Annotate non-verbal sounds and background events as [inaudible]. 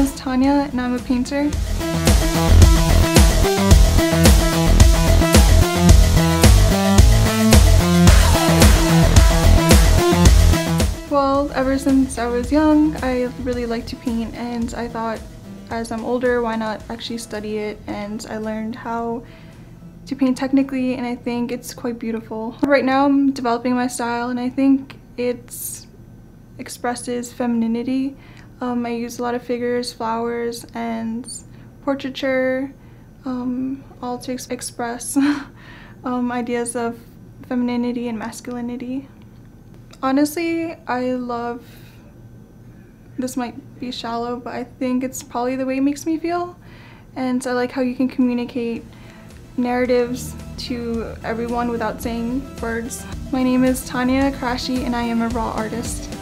is Tania and I'm a painter. Well, ever since I was young, I really like to paint and I thought as I'm older, why not actually study it? And I learned how to paint technically and I think it's quite beautiful. Right now I'm developing my style and I think it expresses femininity. Um, I use a lot of figures, flowers, and portraiture, um, all to ex express [laughs] um, ideas of femininity and masculinity. Honestly, I love, this might be shallow, but I think it's probably the way it makes me feel. And I like how you can communicate narratives to everyone without saying words. My name is Tania Qurashi and I am a raw artist.